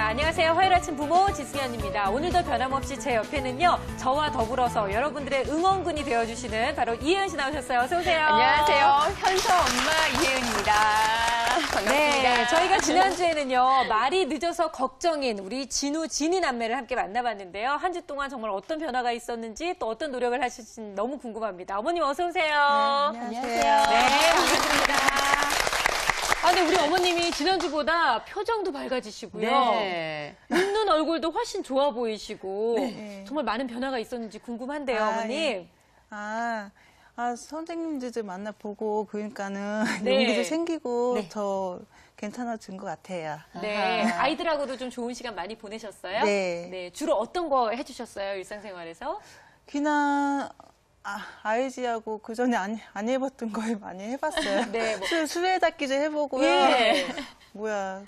아침 부모 지승현입니다. 오늘도 변함없이 제 옆에는요, 저와 더불어서 여러분들의 응원군이 되어주시는 바로 이혜은 씨 나오셨어요. 어서 오세요. 안녕하세요. 현서 엄마 이혜은입니다. 반갑습니다. 네, 저희가 지난주에는요, 말이 늦어서 걱정인 우리 진우, 진이 남매를 함께 만나봤는데요. 한 주 동안 정말 어떤 변화가 있었는지 또 어떤 노력을 하실지 너무 궁금합니다. 어머님 어서 오세요. 안녕하세요. 네, 반갑습니다. 아, 근데 우리 어머님이 지난주보다 표정도 밝아지시고요. 네. 웃는 얼굴도 훨씬 좋아 보이시고 네. 정말 많은 변화가 있었는지 궁금한데요, 아, 어머님. 예. 아, 아, 선생님들 만나보고 그러니까는 네. 용기도 생기고 네. 더 괜찮아진 것 같아요. 네, 아이들하고도 좀 좋은 시간 많이 보내셨어요? 네. 주로 어떤 거 해주셨어요, 일상생활에서? 그냥 아, 아이지하고 그 전에 안, 안 해봤던 걸 많이 해봤어요. 네, 뭐. 수, 수레잡기도 해보고요. 예. 뭐야,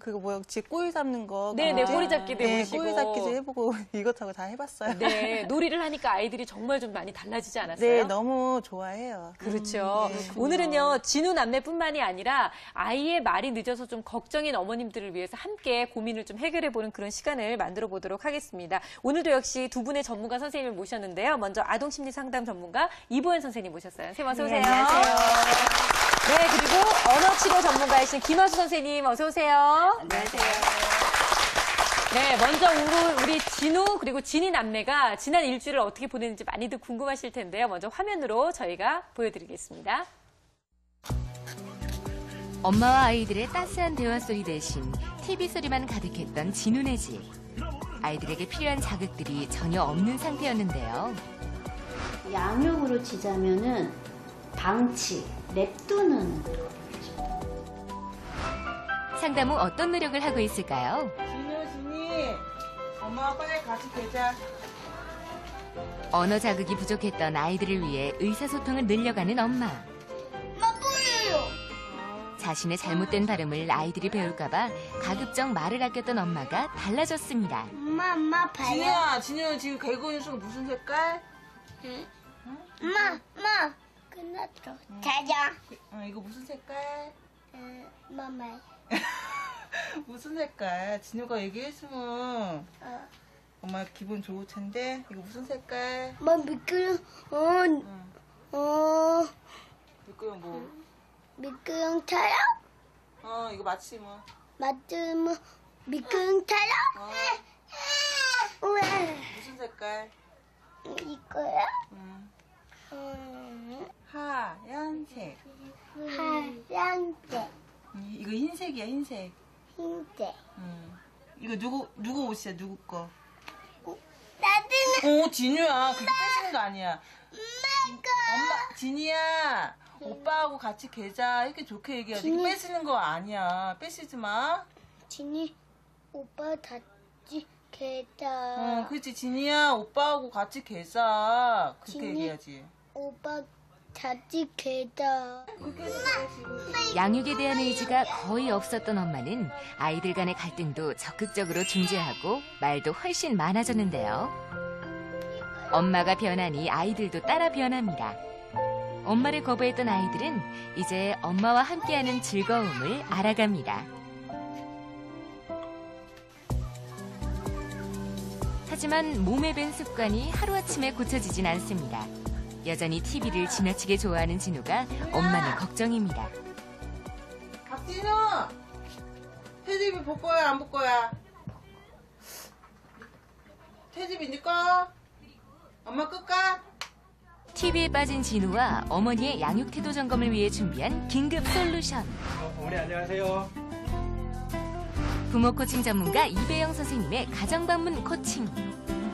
그거 뭐야, 지 꼬리 잡는 거. 네, 그거 네, 꼬리 잡기도 네, 해보시고. 꼬리 잡기도 해보고 이것저것 다 해봤어요. 네, 놀이를 하니까 아이들이 정말 좀 많이 달라지지 않았어요? 네, 너무 좋아해요. 그렇죠. 오늘은요, 진우 남매뿐만이 아니라 아이의 말이 늦어서 좀 걱정인 어머님들을 위해서 함께 고민을 좀 해결해보는 그런 시간을 만들어 보도록 하겠습니다. 오늘도 역시 두 분의 전문가 선생님을 모셨는데요. 먼저 아동심리 상담 전문가 이보현 선생님 모셨어요. 선생님 어서 오세요. 네, 안녕하세요. 네, 그리고 언어치료 전문가이신 김하수 선생님 어서 오세요. 안녕하세요. 네, 먼저 우리, 진우 그리고 진이 남매가 지난 일주일을 어떻게 보냈는지 많이들 궁금하실 텐데요. 먼저 화면으로 저희가 보여드리겠습니다. 엄마와 아이들의 따스한 대화 소리 대신 TV 소리만 가득했던 진훈의 집. 아이들에게 필요한 자극들이 전혀 없는 상태였는데요. 양육으로 치자면은 방치, 냅두는 상담 후 어떤 노력을 하고 있을까요? 진우, 진이, 엄마 빨리 같이 계자. 언어 자극이 부족했던 아이들을 위해 의사소통을 늘려가는 엄마. 자신의 잘못된 발음을 아이들이 배울까봐 가급적 말을 아꼈던 엄마가 달라졌습니다. 엄마 엄마 봐요. 진우야, 진우 지금 개고 있는 순간 무슨 색깔? 엄마 엄마 끝났어. 자자. 어, 이거 무슨 색깔? 엄마 무슨 색깔? 진우가 얘기했으면 어. 엄마 기분 좋을 텐데 이거 무슨 색깔? 엄마 미끄러 어어 이거 뭐? 미끄럼 타요? 어 이거 마치 뭐? 맞으면 미끄럼 타요? 어 우와 무슨 색깔? 이거야? 음. 음, 하얀색. 하얀색 이- 이거 흰색이야 흰색. 흰색 음. 이거 누구 누구 옷이야 누구 거? 나는 오 진우야 그게 뺏는 거 아니야. 엄마 진이야 오빠하고 같이 계자 이렇게 좋게 얘기하지. 이거 진이. 뺏는 거 아니야. 뺏이지 마. 진이 오빠 같이 계자 어, 그렇지. 진이야, 오빠하고 같이 계자. 그렇게 진이? 얘기하지. 오빠 같이 계자 양육에 대한 의지가 거의 없었던 엄마는 아이들 간의 갈등도 적극적으로 중재하고 말도 훨씬 많아졌는데요. 엄마가 변하니 아이들도 따라 변합니다. 엄마를 거부했던 아이들은 이제 엄마와 함께하는 즐거움을 알아갑니다. 하지만 몸에 밴 습관이 하루아침에 고쳐지진 않습니다. 여전히 TV를 지나치게 좋아하는 진우가 엄마는 걱정입니다. 박진우! 테디비 볼 거야, 안 볼 거야? 테디비 네 거? 엄마 끌까? TV에 빠진 진우와 어머니의 양육 태도 점검을 위해 준비한 긴급 솔루션. 어머니 안녕하세요. 부모 코칭 전문가 이배영 선생님의 가정 방문 코칭.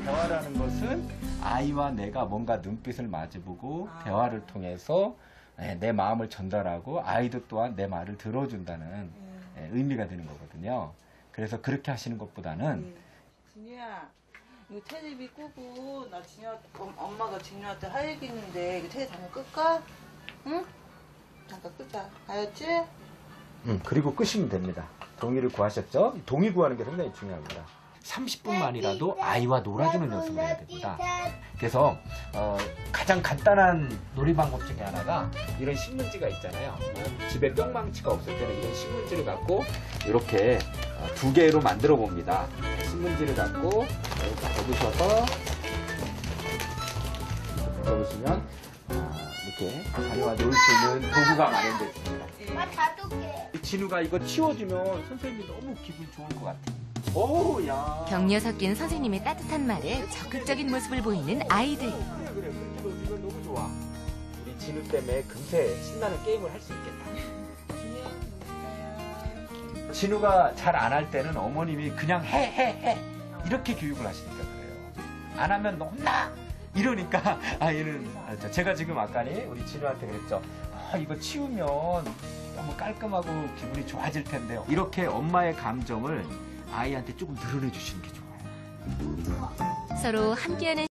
대화라는 것은 아이와 내가 뭔가 눈빛을 마주보고 대화를 통해서 예, 내 마음을 전달하고 아이도 또한 내 말을 들어준다는 예, 의미가 되는 거거든요. 그래서 그렇게 하시는 것보다는 진우야, 이거 테디비 끄고, 나 엄- 엄마가 진우한테 할 얘기 있는데, 이거 테디 잠깐 끌까? 응? 잠깐 끄자. 알았지? 음, 그리고 끄시면 됩니다. 동의를 구하셨죠? 동의 구하는 게 상당히 중요합니다. 30분만이라도 아이와 놀아주는 연습을 해야 됩니다. 그래서 어, 가장 간단한 놀이 방법 중에 하나가 이런 신문지가 있잖아요. 어, 집에 뿅망치가 없을 때는 이런 신문지를 갖고 이렇게 어, 두 개로 만들어 봅니다. 신문지를 갖고 이렇게 접으셔서 접으시면 어, 이렇게 자녀와 놀 수 있는 도구가 마련되어 있습니다. 다독해. 진우가 이거 치워주면 선생님이 너무 기분 좋을 것 같아. 오, 야. 격려 섞인 선생님의 따뜻한 말에 적극적인 모습을 보이는 아이들. 그래, 그래. 그래. 이거 너무 좋아. 우리 진우 때문에 금세 신나는 게임을 할 수 있겠다. 진우가 잘 안 할 때는 어머님이 그냥 해, 해, 해. 이렇게 교육을 하시니까 그래요. 안 하면 너 혼나! 이러니까 아이는, 아, 저- 제가 지금 아까니 우리 진우한테 그랬죠. 아, 이거 치우면 너무 깔끔하고 기분이 좋아질 텐데요. 이렇게 엄마의 감정을 아이한테 조금 드러내 주시는 게 좋아요. 서로 함께하는